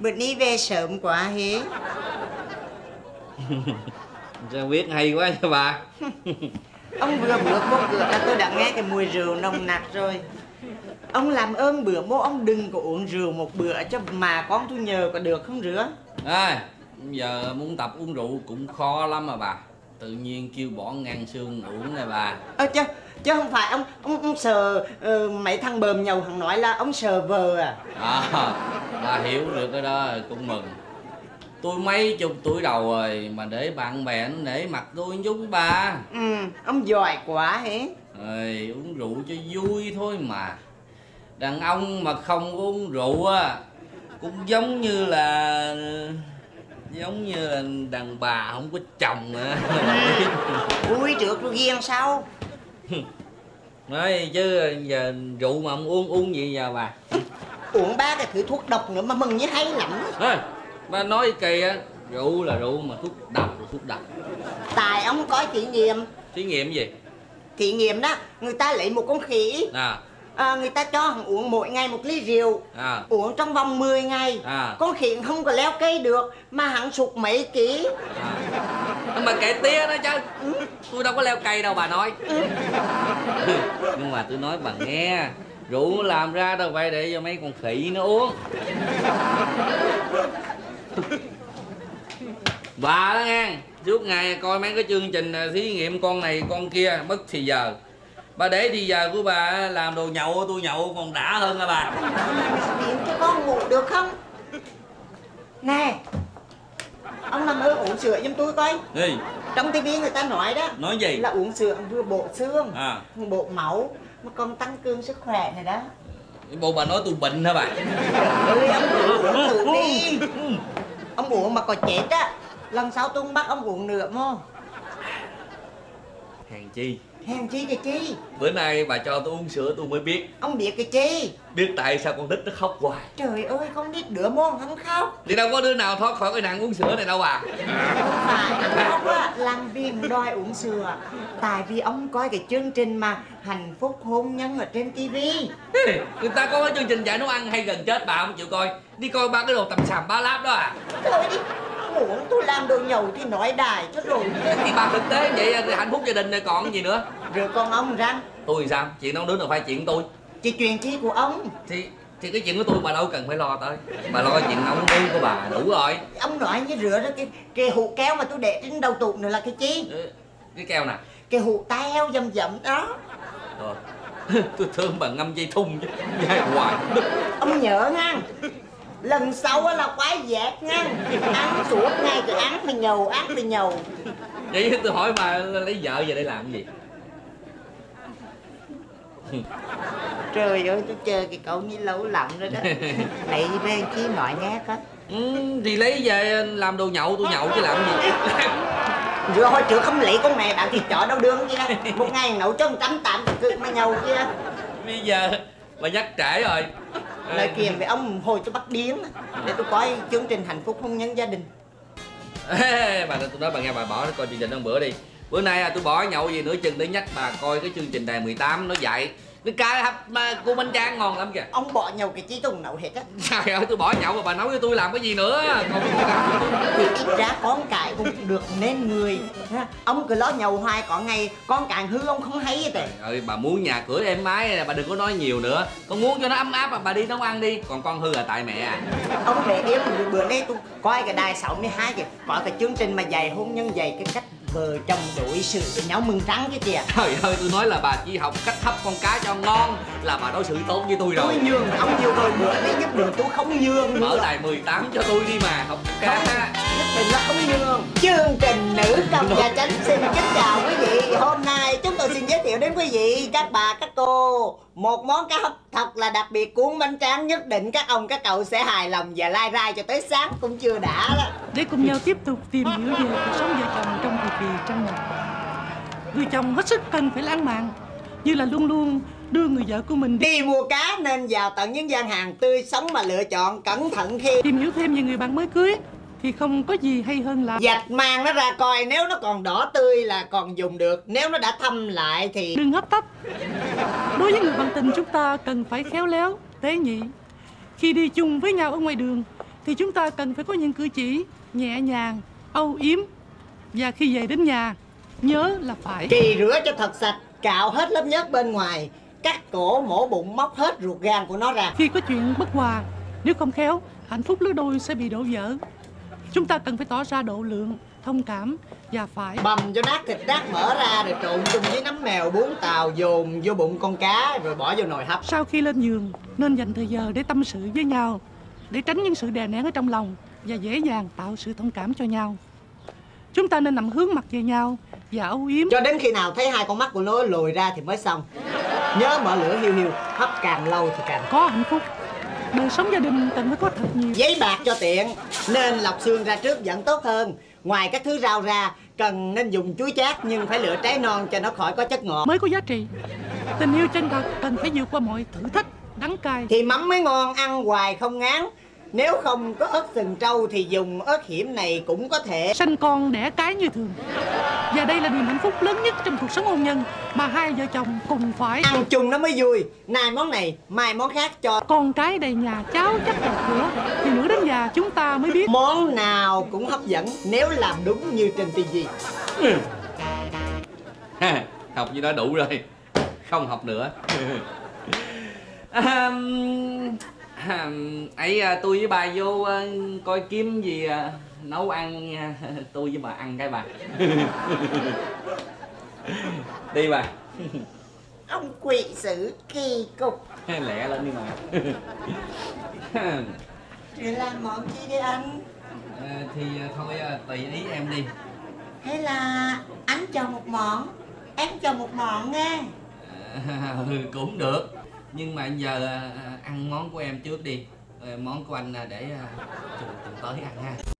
bữa nay về sớm quá hế. Sao biết hay quá nha bà. Ông vừa bước vô cửa là tôi đã nghe cái mùi rượu nồng nặc rồi. Ông làm ơn bữa mô ông đừng có uống rượu một bữa cho mà con tôi nhờ có được không rửa à, giờ muốn tập uống rượu cũng khó lắm mà bà. Tự nhiên kêu bỏ ngang xương uống này bà. Ơ chứ chứ không phải ông ông, ông sờ uh, mấy thằng bờm nhầu thằng nói là ông sờ vờ à. À bà hiểu được cái đó cũng mừng. Tôi mấy chục tuổi đầu rồi mà để bạn bè nó nể mặt tôi chút bà. Ừ ông giỏi quá hế ơi uống rượu cho vui thôi mà. Đàn ông mà không uống rượu á cũng giống như là giống như là đàn bà không có chồng á. Ui trước tôi ghiền sao nói chứ giờ rượu mà ông uống uống gì giờ bà? Uống ba cái thứ thuốc độc nữa mà mừng như hay lắm bà nói kỳ á rượu là rượu mà thuốc độc là thuốc độc. Tại ông coi thí nghiệm. Thí nghiệm gì? Thí nghiệm đó người ta lấy một con khỉ. À. À, người ta cho hắn uống mỗi ngày một ly rượu. À. Uống trong vòng 10 ngày. À. con khỉ không có leo cây được mà hắn sụt mấy ký. À mà kệ tia đó chứ. Tôi đâu có leo cây đâu, bà nói. Nhưng mà tôi nói bà nghe, rượu làm ra đâu phải để cho mấy con khỉ nó uống. Bà đó nghe, suốt ngày coi mấy cái chương trình à, thí nghiệm con này, con kia, mất thì giờ. Bà để thì giờ của bà à, làm đồ nhậu, tôi nhậu còn đã hơn hả bà? Điện cho con ngủ được không? Nè ông làm ơn uống sữa giùm tôi coi. Đi trong tivi người ta nói đó nói gì? là uống sữa vừa bổ xương à. bộ máu mà còn tăng cường sức khỏe này đó. Bộ bà nói tôi bệnh hả bà? Ơi ông thử uống thử đi. Ông uống mà có chết á lần sau tôi không bắt ông uống nữa mô hèn chi? Hèn chi cái chi? Bữa nay bà cho tôi uống sữa tôi mới biết. Ông biết cái chi? Biết tại sao con nít nó khóc hoài. Trời ơi con biết đứa môn không khóc. Thì đâu có đứa nào thoát khỏi cái nạn uống sữa này đâu bà không phải khóc á làm vì đòi uống sữa. Tại vì ông coi cái chương trình mà hạnh phúc hôn nhân ở trên tivi người ta có cái chương trình dạy nấu ăn hay gần chết bà không? Chịu coi. Đi coi ba cái đồ tầm sàm ba láp đó à. Thôi đi muốn tôi làm đồ nhậu thì nói đài cho rồi thì bà thực tế vậy thì hạnh phúc gia đình này còn gì nữa? Rồi con ông răng. Tôi thì sao? Chuyện nấu nướng là phải chuyện tôi? Chỉ chuyện chi của ông? Thì thì cái chuyện của tôi bà đâu cần phải lo tới. Bà lo chuyện nấu nướng của bà đủ rồi. Ông nói như rửa đó cái cái hũ keo mà tôi để trên đầu tủ nữa là cái chi? Cái keo nè. Cái hũ tay heo dầm dầm đó. Rồi. Tôi thương bà ngâm dây thun chứ. Dai hoài. Ông nhớ nha lần sau á là quái dẹt nha. Ăn suốt ngày cứ ăn thì nhầu ăn thì nhầu. Vậy tôi hỏi bà lấy vợ về để làm cái gì? Trời ơi tôi chờ cái cậu như lâu lắm rồi đó. Này về chi nói nghe coi ừ, thì lấy về làm đồ nhậu tôi nhậu chứ làm cái gì? Rồi trước không lấy con mẹ bạn thịt chó đâu đương kia. Một ngày nấu cho tám cực mà nhầu kia. Bây giờ bà nhắc trễ rồi. Nói chuyện với ông hồi tôi bắt điếng để tôi coi chương trình hạnh phúc hôn nhân gia đình. Ê, bà tôi nói bà nghe bà bỏ coi chương trình hôm bữa đi bữa nay à, tôi bỏ nhậu gì nữa chừng để nhắc bà coi cái chương trình đài 18 nó dạy. Cái cá hấp cô Minh Trang ngon lắm kìa. Ông bỏ nhầu cái chí tôi nấu hết á. Trời ơi tôi bỏ nhậu mà bà nấu cho tôi làm cái gì nữa? Còn thì ít ra con cái cũng được nên người ông cứ lo nhầu hoài có ngày con càng hư ông không hay vậy Trời ơi bà muốn nhà cửa êm ái bà đừng có nói nhiều nữa. Con muốn cho nó ấm áp mà bà đi nấu ăn đi. Còn con hư là tại mẹ à. Ông để ý bữa, bữa nay tôi coi cái đài 62 kìa. Có cái chương trình mà dạy hôn nhân dạy cái cách vợ chồng đối xử với nhau mừng trắng cái kìa. Trời ơi tôi nói là bà chỉ học cách hấp con cá cho ngon là bà đối xử tốt với tôi rồi. Tôi nhường ông nhiều rồi bữa nay nhất định tôi không nhường mở đài 18 cho tôi đi mà học cá. Nhất định là không nhường. Chương trình nữ công gia chánh xin kính chào quý vị. Hôm nay chúng tôi xin giới thiệu đến quý vị các bà các cô. Một món cá hấp thật là đặc biệt cuốn bánh tráng nhất định các ông các cậu sẽ hài lòng và lai rai cho tới sáng cũng chưa đã đó. Để cùng nhau tiếp tục tìm hiểu về cuộc sống vợ chồng trong thời kỳ trăng mật. Người chồng hết sức cần phải lãng mạn, như là luôn luôn đưa người vợ của mình đi đi mua cá nên vào tận những gian hàng tươi sống mà lựa chọn cẩn thận khi tìm hiểu thêm về người bạn mới cưới thì không có gì hay hơn là dạch mang nó ra coi nếu nó còn đỏ tươi là còn dùng được nếu nó đã thâm lại thì đừng hấp tấp. Đối với người bạn tình chúng ta cần phải khéo léo, tế nhị. Khi đi chung với nhau ở ngoài đường thì chúng ta cần phải có những cử chỉ nhẹ nhàng, âu yếm và khi về đến nhà nhớ là phải Kỳ rửa cho thật sạch Cạo hết lớp nhớt bên ngoài Cắt cổ mổ bụng móc hết ruột gan của nó ra khi có chuyện bất hòa nếu không khéo hạnh phúc lứa đôi sẽ bị đổ vỡ chúng ta cần phải tỏ ra độ lượng thông cảm và phải Bầm cho nát thịt nát mỡ ra Rồi trộn chung với nấm mèo bún tàu Dồn vô bụng con cá Rồi bỏ vô nồi hấp. Sau khi lên giường nên dành thời giờ để tâm sự với nhau để tránh những sự đè nén ở trong lòng và dễ dàng tạo sự thông cảm cho nhau. Chúng ta nên nằm hướng mặt về nhau và âu yếm. Cho đến khi nào thấy hai con mắt của nó lồi ra thì mới xong. Nhớ mở lửa hiu hiu Hấp càng lâu thì càng có hạnh phúc đời sống gia đình cần phải có thật nhiều. Giấy bạc cho tiện Nên lọc xương ra trước vẫn tốt hơn. Ngoài các thứ rau ra Cần nên dùng chuối chát Nhưng phải lựa trái non cho nó khỏi có chất ngọt. Mới có giá trị. Tình yêu chân thật cần phải vượt qua mọi thử thách đắng cay. Thì mắm mới ngon ăn hoài không ngán. Nếu không có ớt sừng trâu Thì dùng ớt hiểm này cũng có thể. Sanh con đẻ cái như thường và đây là niềm hạnh phúc lớn nhất trong cuộc sống hôn nhân mà hai vợ chồng cùng phải Ăn chung nó mới vui. Nay món này mai món khác cho. Con cái đầy nhà cháu chắc đầu cửa thì nữa đến già chúng ta mới biết. Món nào cũng hấp dẫn Nếu làm đúng như trên tivi Ha, học như đó đủ rồi. Không học nữa. À, ấy à, tôi với bà vô à, coi kiếm gì à, nấu ăn nha. Tôi với bà ăn cái bà. Đi bà. Ông quỷ sử kỳ cục. Lẹ lên đi mà. Để làm món chi đi anh. À, thì à, thôi à, tùy ý em đi. Hay là anh cho một món Em cho một món nghe. À, ừ, cũng được. Nhưng mà giờ ăn món của em trước đi. Rồi món của anh để tuần tới ăn ha